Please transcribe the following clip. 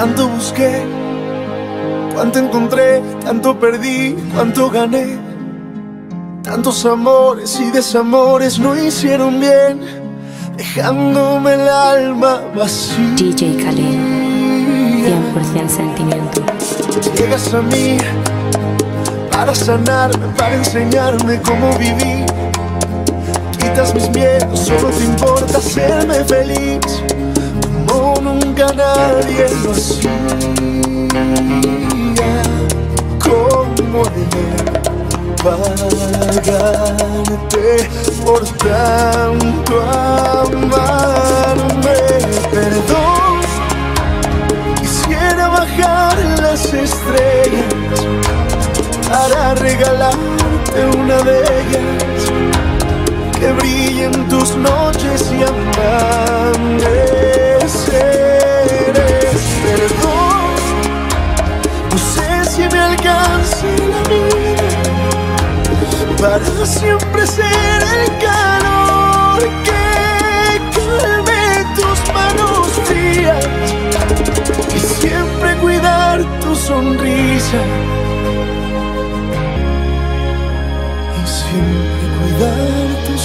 Tanto busqué, cuánto encontré, tanto perdí, cuánto gané. Tantos amores y desamores no hicieron bien, dejándome el alma vacía. DJ Khalil, 100% sentimiento. Llegas a mí para sanarme, para enseñarme cómo vivir. Quitas mis miedos, solo te importa hacerme feliz, nunca nadie lo hacía. ¿Cómo de pagarte por tanto amarme? Perdón, quisiera bajar las estrellas para regalarte una de ellas que brille en tus para siempre ser el calor que calme tus manos frías y siempre cuidar tu sonrisa. Y siempre cuidar tu